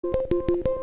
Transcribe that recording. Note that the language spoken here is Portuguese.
Música